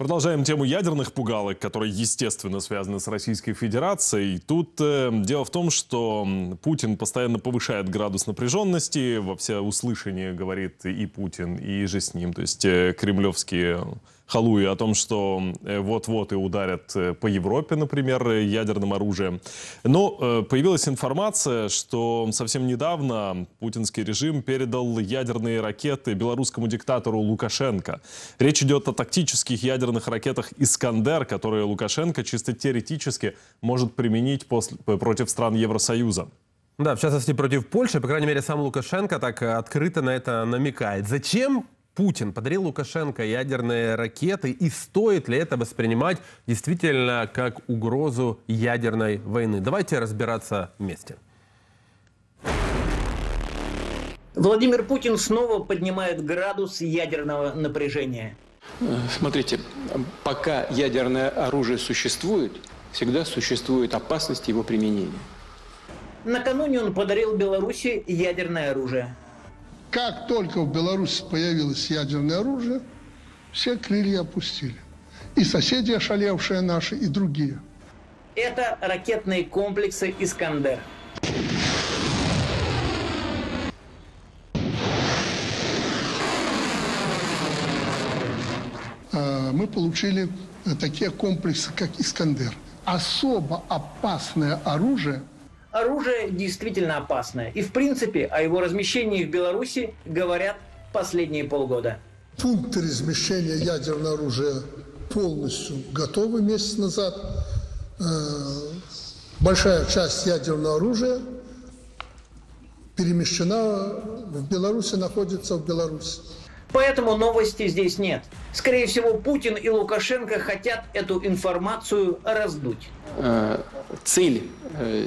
Продолжаем тему ядерных пугалок, которые, естественно, связаны с Российской Федерацией. Тут э, дело в том, что Путин постоянно повышает градус напряженности. Во всеуслышание говорит и Путин, и же с ним. То есть э, кремлевские халуи о том, что э, вот-вот и ударят э, по Европе, например, ядерным оружием. Но э, появилась информация, что совсем недавно путинский режим передал ядерные ракеты белорусскому диктатору Лукашенко. Речь идет о тактических ядерных ракетах «Искандер», которые Лукашенко чисто теоретически может применить после, против стран Евросоюза. Да, в частности, против Польши, по крайней мере, сам Лукашенко так открыто на это намекает. Зачем Путин подарил Лукашенко ядерные ракеты, и стоит ли это воспринимать действительно как угрозу ядерной войны? Давайте разбираться вместе. Владимир Путин снова поднимает градус ядерного напряжения. Смотрите, пока ядерное оружие существует, всегда существует опасность его применения. Накануне он подарил Беларуси ядерное оружие. Как только в Беларуси появилось ядерное оружие, все крылья опустили. И соседи ошалевшие наши, и другие. Это ракетные комплексы «Искандер». А, мы получили э, такие комплексы, как «Искандер». Особо опасное оружие – оружие действительно опасное. И в принципе о его размещении в Беларуси говорят последние полгода. Пункты размещения ядерного оружия полностью готовы месяц назад. Э, большая часть ядерного оружия перемещена в Беларуси, находится в Беларуси. Поэтому новости здесь нет. Скорее всего, Путин и Лукашенко хотят эту информацию раздуть. Э, цель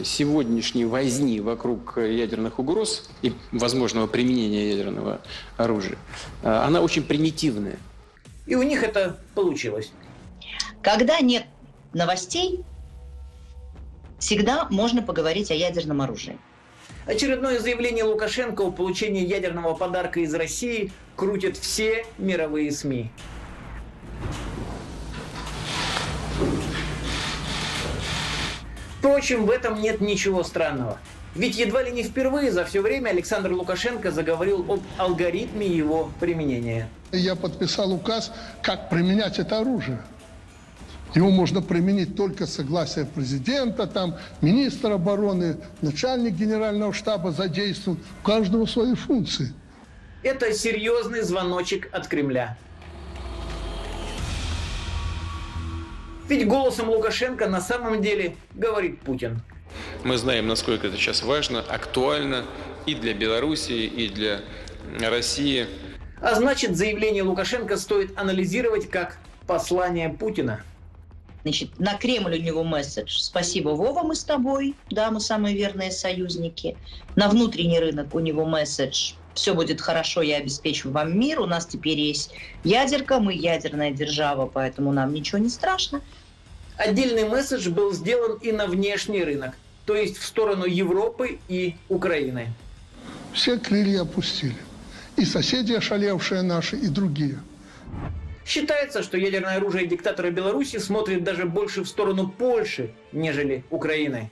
сегодняшней возни вокруг ядерных угроз и возможного применения ядерного оружия, э, она очень примитивная. И у них это получилось. Когда нет новостей, всегда можно поговорить о ядерном оружии. Очередное заявление Лукашенко о получении ядерного подарка из России крутят все мировые СМИ. Впрочем, в этом нет ничего странного. Ведь едва ли не впервые за все время Александр Лукашенко заговорил об алгоритме его применения. Я подписал указ, как применять это оружие. Его можно применить только согласие президента, там, министра обороны, начальник генерального штаба задействован. У каждого свои функции. Это серьезный звоночек от Кремля. Ведь голосом Лукашенко на самом деле говорит Путин. Мы знаем, насколько это сейчас важно, актуально и для Белоруссии, и для России. А значит, заявление Лукашенко стоит анализировать как послание Путина – Значит, на Кремль у него месседж «Спасибо, Вова, мы с тобой, да, мы самые верные союзники». На внутренний рынок у него месседж «Все будет хорошо, я обеспечу вам мир, у нас теперь есть ядерка, мы ядерная держава, поэтому нам ничего не страшно». Отдельный месседж был сделан и на внешний рынок, то есть в сторону Европы и Украины. Все крылья опустили. И соседи ошалевшие наши, и другие – Считается, что ядерное оружие диктатора Беларуси смотрит даже больше в сторону Польши, нежели Украины.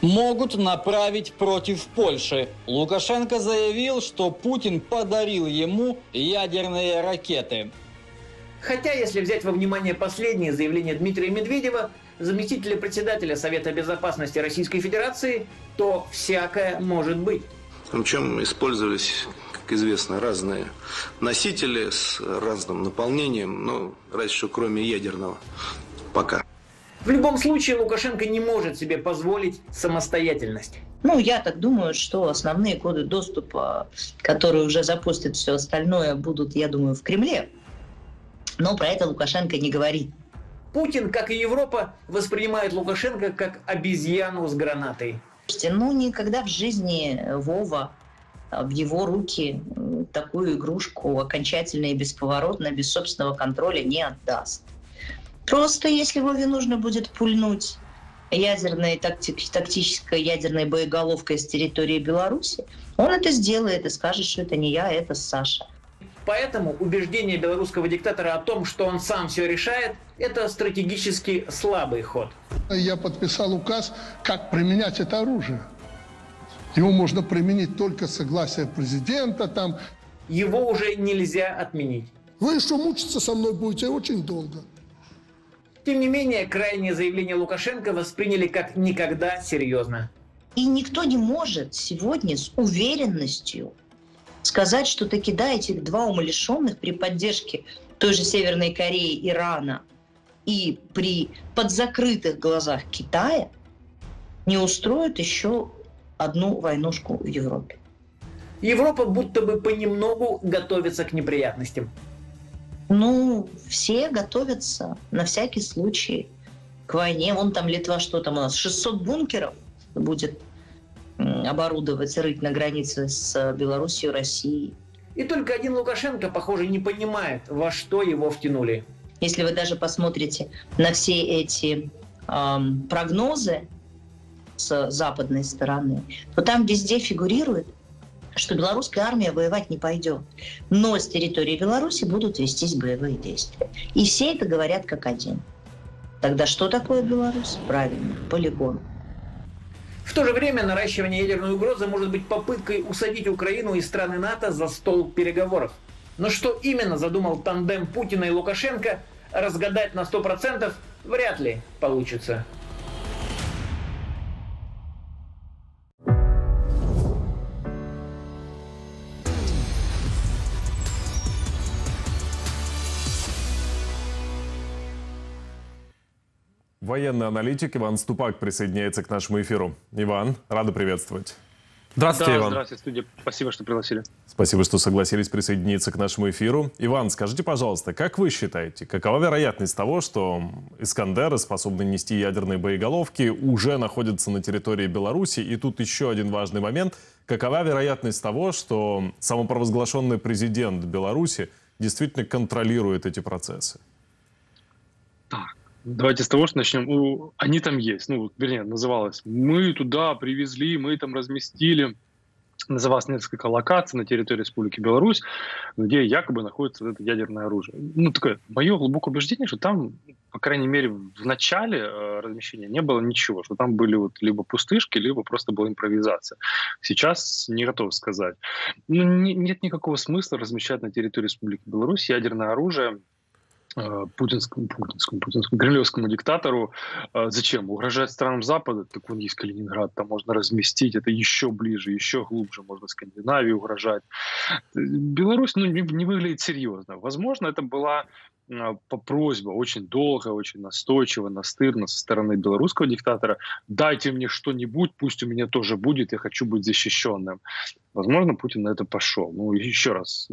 Могут направить против Польши. Лукашенко заявил, что Путин подарил ему ядерные ракеты. Хотя, если взять во внимание последнее заявление Дмитрия Медведева, заместителя председателя Совета Безопасности Российской Федерации, то всякое может быть. Причем использовались как известно, разные носители с разным наполнением, ну, разве что кроме ядерного. Пока. В любом случае Лукашенко не может себе позволить самостоятельность. Ну, я так думаю, что основные коды доступа, которые уже запустят все остальное, будут, я думаю, в Кремле. Но про это Лукашенко не говорит. Путин, как и Европа, воспринимает Лукашенко как обезьяну с гранатой. Ну, никогда в жизни Вова в его руки такую игрушку окончательно и бесповоротно, без собственного контроля не отдаст. Просто если Вове нужно будет пульнуть ядерной, тактик, тактической ядерной боеголовкой с территории Беларуси, он это сделает и скажет, что это не я, это Саша. Поэтому убеждение белорусского диктатора о том, что он сам все решает, это стратегически слабый ход. Я подписал указ, как применять это оружие. Его можно применить только с согласия президента. Там. Его уже нельзя отменить. Вы еще мучиться со мной будете очень долго. Тем не менее, крайнее заявление Лукашенко восприняли как никогда серьезно. И никто не может сегодня с уверенностью сказать, что таки да, этих два умалишенных при поддержке той же Северной Кореи, Ирана и при подзакрытых глазах Китая не устроят еще одну войнушку в Европе. Европа будто бы понемногу готовится к неприятностям. Ну, все готовятся на всякий случай к войне. Вон там Литва, что там у нас, 600 бункеров будет оборудовать, рыть на границе с Белоруссией, Россией. И только один Лукашенко, похоже, не понимает, во что его втянули. Если вы даже посмотрите на все эти эм, прогнозы с западной стороны, то там везде фигурирует, что белорусская армия воевать не пойдет. Но с территории Беларуси будут вестись боевые действия. И все это говорят как один. Тогда что такое Беларусь? Правильно, полигон. В то же время наращивание ядерной угрозы может быть попыткой усадить Украину и страны НАТО за стол переговоров. Но что именно задумал тандем Путина и Лукашенко, разгадать на 100% вряд ли получится. Военный аналитик Иван Ступак присоединяется к нашему эфиру. Иван, рада приветствовать. Здравствуйте, да, Иван. Здравствуйте, студия. Спасибо, что пригласили. Спасибо, что согласились присоединиться к нашему эфиру. Иван, скажите, пожалуйста, как вы считаете, какова вероятность того, что «Искандеры», способные нести ядерные боеголовки, уже находятся на территории Беларуси? И тут еще один важный момент. Какова вероятность того, что самопровозглашенный президент Беларуси действительно контролирует эти процессы? Так, Давайте с того, что начнем. Они там есть. Ну, вернее, называлось «Мы туда привезли, мы там разместили». Называлось несколько локаций на территории Республики Беларусь, где якобы находится это ядерное оружие. Ну, такое мое глубокое убеждение, что там, по крайней мере, в начале э, размещения не было ничего, что там были вот либо пустышки, либо просто была импровизация. Сейчас не готов сказать. Ну, не, нет никакого смысла размещать на территории Республики Беларусь ядерное оружие, путинскому, путинскому, путинскому, кремлевскому диктатору. Э, зачем? Угрожать странам Запада? Так вон есть Калининград, там можно разместить, это еще ближе, еще глубже, можно Скандинавии угрожать. Беларусь ну, не, не выглядит серьезно. Возможно, это была э, по просьба очень долго, очень настойчиво, настырно со стороны белорусского диктатора «дайте мне что-нибудь, пусть у меня тоже будет, я хочу быть защищенным». Возможно, Путин на это пошел. Ну, еще раз,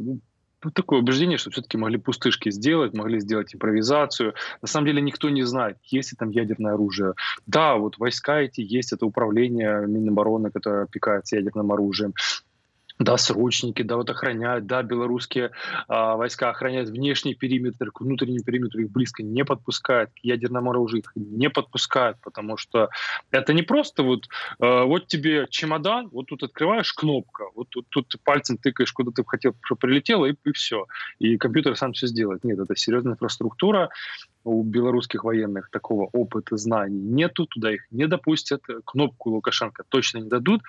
ну, такое убеждение, что все-таки могли пустышки сделать, могли сделать импровизацию. На самом деле никто не знает, есть ли там ядерное оружие. Да, вот войска эти есть, это управление Минобороны, которое опекается ядерным оружием. Да, срочники, да, вот охраняют, да, белорусские э, войска охраняют внешний периметр, к внутреннему периметру их близко не подпускают, к ядерному оружию их не подпускают, потому что это не просто вот, э, вот тебе чемодан, вот тут открываешь кнопка, вот тут, тут пальцем тыкаешь, куда ты хотел, чтобы прилетело, и, и все. И компьютер сам все сделает. Нет, это серьезная инфраструктура, у белорусских военных такого опыта, знаний нету, туда их не допустят, кнопку Лукашенко точно не дадут.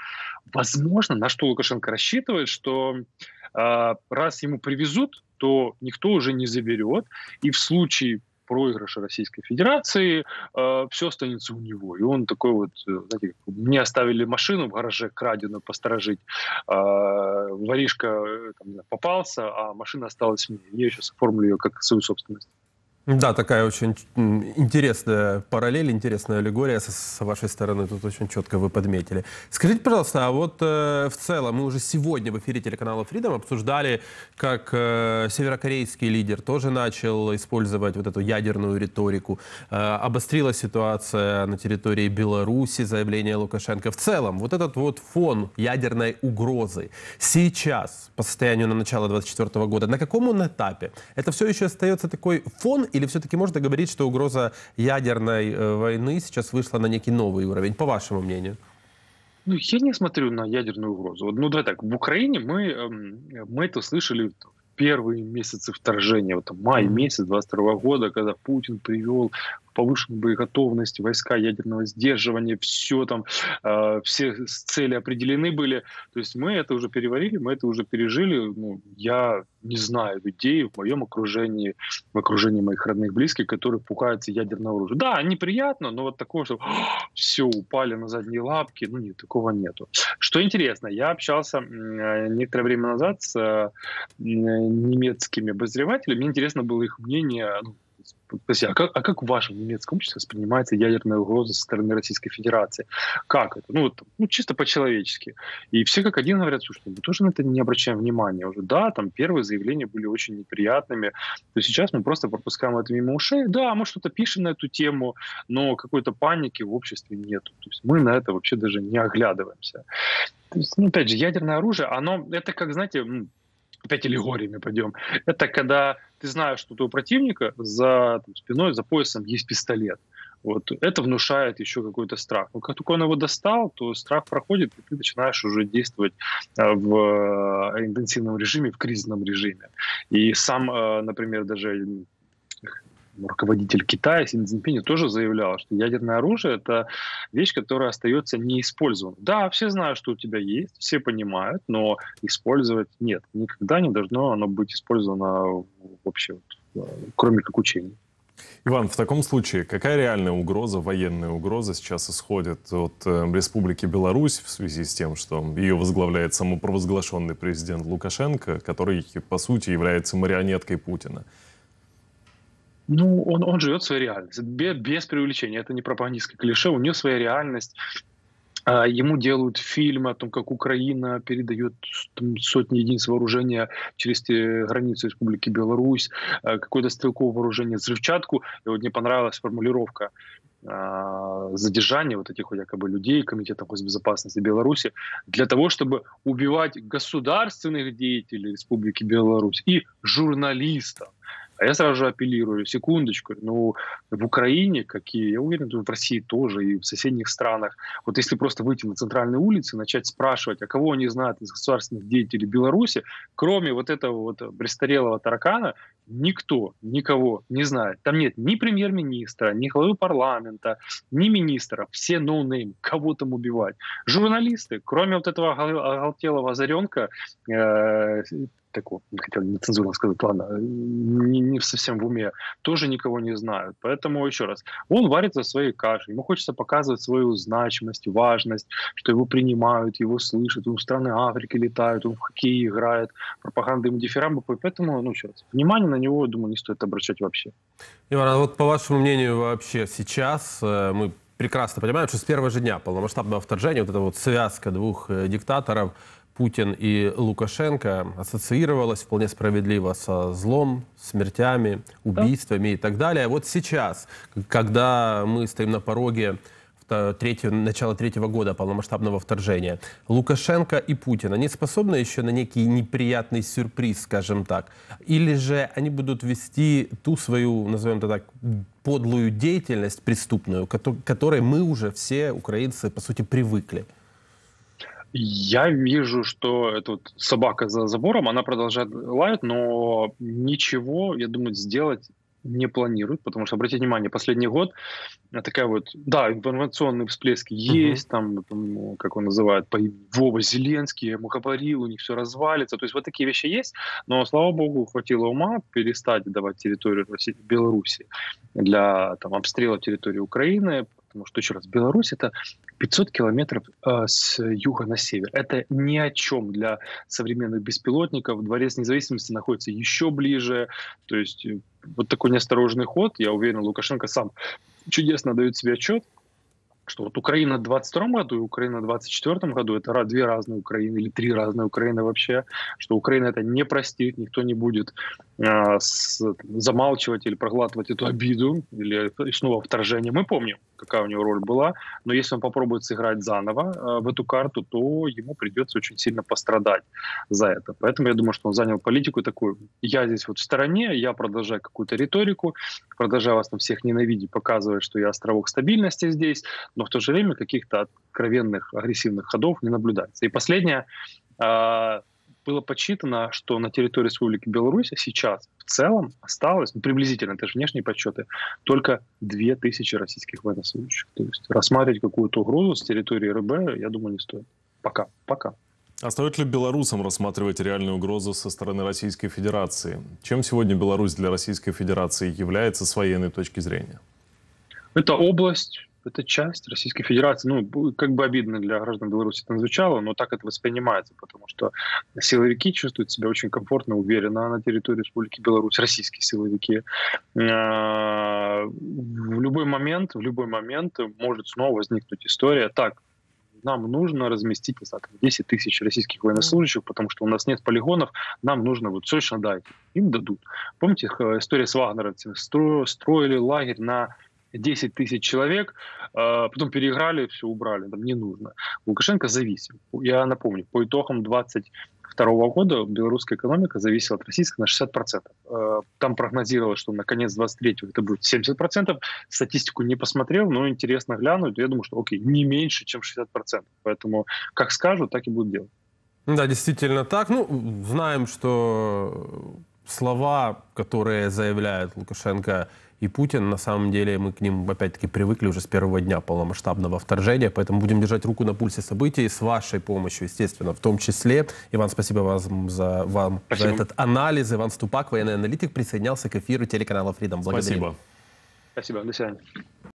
Возможно, на что Лукашенко рассчитывает, что э, раз ему привезут, то никто уже не заберет, и в случае проигрыша Российской Федерации, э, все останется у него. И он такой вот, э, знаете, мне оставили машину в гараже краденую посторожить, э, воришка э, там, попался, а машина осталась мне. Я сейчас оформлю ее как свою собственность. Да, такая очень интересная параллель, интересная аллегория с, вашей стороны. Тут очень четко вы подметили. Скажите, пожалуйста, а вот э, в целом мы уже сегодня в эфире телеканала Freedom обсуждали, как э, северокорейский лидер тоже начал использовать вот эту ядерную риторику. Э, обострилась ситуация на территории Беларуси, заявление Лукашенко. В целом, вот этот вот фон ядерной угрозы сейчас, по состоянию на начало 2024 года, на каком он этапе? Это все еще остается такой фон или все-таки можно говорить, что угроза ядерной э, войны сейчас вышла на некий новый уровень, по вашему мнению? Ну, я не смотрю на ядерную угрозу. Ну, давай так, в Украине мы, эм, мы это слышали первые месяцы вторжения, вот май месяц 22 года, когда Путин привел повышенной боеготовности, войска ядерного сдерживания, все там, э, все цели определены были. То есть мы это уже переварили, мы это уже пережили. Ну, я не знаю людей в моем окружении, в окружении моих родных, близких, которые пугаются ядерного оружия. Да, неприятно, но вот такого, что все, упали на задние лапки, ну нет, такого нету. Что интересно, я общался э, некоторое время назад с э, немецкими обозревателями, мне интересно было их мнение, ну, Спроси, а как, а как в вашем немецком обществе воспринимается ядерная угроза со стороны Российской Федерации? Как это? Ну, вот, ну чисто по-человечески. И все как один говорят, слушай, мы тоже на это не обращаем внимания уже. Да, там первые заявления были очень неприятными, то сейчас мы просто пропускаем это мимо ушей. Да, мы что-то пишем на эту тему, но какой-то паники в обществе нет. То есть мы на это вообще даже не оглядываемся. То есть, ну, опять же, ядерное оружие, оно, это как, знаете, опять аллегориями пойдем. Это когда ты знаешь, что у твоего противника за там, спиной, за поясом есть пистолет. Вот это внушает еще какой-то страх. Но как только он его достал, то страх проходит, и ты начинаешь уже действовать э, в э, интенсивном режиме, в кризисном режиме. И сам, э, например, даже руководитель Китая Син Цзиньпинь тоже заявлял, что ядерное оружие — это вещь, которая остается неиспользованной. Да, все знают, что у тебя есть, все понимают, но использовать нет. Никогда не должно оно быть использовано вообще, вот, кроме как учений. Иван, в таком случае, какая реальная угроза, военная угроза сейчас исходит от э, Республики Беларусь в связи с тем, что ее возглавляет самопровозглашенный президент Лукашенко, который, по сути, является марионеткой Путина? Ну, он, он живет своей реальностью, без, без преувеличения. Это не пропагандистское клише, у него своя реальность. А, ему делают фильмы о том, как Украина передает там, сотни единиц вооружения через границу Республики Беларусь, а, какое-то стрелковое вооружение, взрывчатку. И вот мне понравилась формулировка а, задержания вот этих вот якобы людей Комитета госбезопасности Беларуси для того, чтобы убивать государственных деятелей Республики Беларусь и журналистов. А я сразу же апеллирую, секундочку, ну, в Украине, какие, я уверен, в России тоже и в соседних странах, вот если просто выйти на центральные улицы, начать спрашивать, а кого они знают из государственных деятелей Беларуси, кроме вот этого вот престарелого таракана, никто никого не знает. Там нет ни премьер-министра, ни главы парламента, ни министра. Все no name, кого там убивать. Журналисты, кроме вот этого оголтелого Азаренка, э, такого, хотел нецензурно сказать, ладно, не, не совсем в уме, тоже никого не знают. Поэтому, еще раз, он варится своей кашей, ему хочется показывать свою значимость, важность, что его принимают, его слышат, он в страны Африки летает, он в хоккей играет, пропаганда ему дифирамбы, поэтому, ну, еще раз, внимание на него, думаю, не стоит обращать вообще. Иван, а вот по вашему мнению вообще сейчас э, мы прекрасно понимаем, что с первого же дня полномасштабного вторжения вот эта вот связка двух э, диктаторов – Путин и Лукашенко ассоциировалась вполне справедливо со злом, смертями, убийствами и так далее. Вот сейчас, когда мы стоим на пороге третьего, начала третьего года полномасштабного вторжения, Лукашенко и Путин, они способны еще на некий неприятный сюрприз, скажем так? Или же они будут вести ту свою, назовем это так, подлую деятельность преступную, к которой мы уже все, украинцы, по сути, привыкли? Я вижу, что эта вот собака за забором, она продолжает лаять, но ничего, я думаю, сделать не планирует, потому что, обратите внимание, последний год такая вот, да, информационные всплески есть, uh-huh. там, как он называет, Вова Зеленский, я ему говорил, у них все развалится, то есть вот такие вещи есть, но, слава богу, хватило ума перестать давать территорию Беларуси для там, обстрела территории Украины, потому что, еще раз, Беларусь это 500 километров э, с юга на север. Это ни о чем для современных беспилотников. Дворец независимости находится еще ближе. То есть э, вот такой неосторожный ход, я уверен, Лукашенко сам чудесно дает себе отчет, что вот Украина в 22 году и Украина в 24 году это две разные Украины или три разные Украины вообще, что Украина это не простит, никто не будет замалчивать или проглатывать эту обиду или снова вторжение. Мы помним, какая у него роль была, но если он попробует сыграть заново э, в эту карту, то ему придется очень сильно пострадать за это. Поэтому я думаю, что он занял политику такую, я здесь вот в стороне, я продолжаю какую-то риторику, продолжаю вас там всех ненавидеть, показывать, что я островок стабильности здесь, но в то же время каких-то откровенных агрессивных ходов не наблюдается. И последнее, а, было подсчитано, что на территории Республики Беларусь сейчас в целом осталось, ну, приблизительно, это же внешние подсчеты, только 2000 российских военнослужащих. То есть рассматривать какую-то угрозу с территории РБ, я думаю, не стоит. Пока, пока. А стоит ли белорусам рассматривать реальную угрозу со стороны Российской Федерации? Чем сегодня Беларусь для Российской Федерации является с военной точки зрения? Это область, это часть Российской Федерации. Ну, как бы обидно для граждан Беларуси это звучало, но так это воспринимается, потому что силовики чувствуют себя очень комфортно, уверенно на территории Республики Беларусь, российские силовики. А, в любой момент, в любой момент может снова возникнуть история. Так, нам нужно разместить, не знаю, 10 тысяч российских военнослужащих, потому что у нас нет полигонов, нам нужно вот срочно дать. Им дадут. Помните история с вагнеровцами? Строили лагерь на 10 тысяч человек, а потом переиграли, все убрали, там не нужно. Лукашенко зависим. Я напомню, по итогам 2022 года белорусская экономика зависела от российской на 60%. А, там прогнозировалось, что на конец 23 это будет 70%. Статистику не посмотрел, но интересно глянуть. Я думаю, что окей, не меньше, чем 60%. Поэтому как скажут, так и будут делать. Да, действительно так. Ну, знаем, что слова, которые заявляет Лукашенко и Путин, на самом деле мы к ним опять-таки привыкли уже с первого дня полномасштабного вторжения, поэтому будем держать руку на пульсе событий с вашей помощью, естественно, в том числе. Иван, спасибо вам за, вам за этот анализ. Иван Ступак, военный аналитик, присоединялся к эфиру телеканала Freedom. Благодарим. Спасибо. Спасибо. До свидания.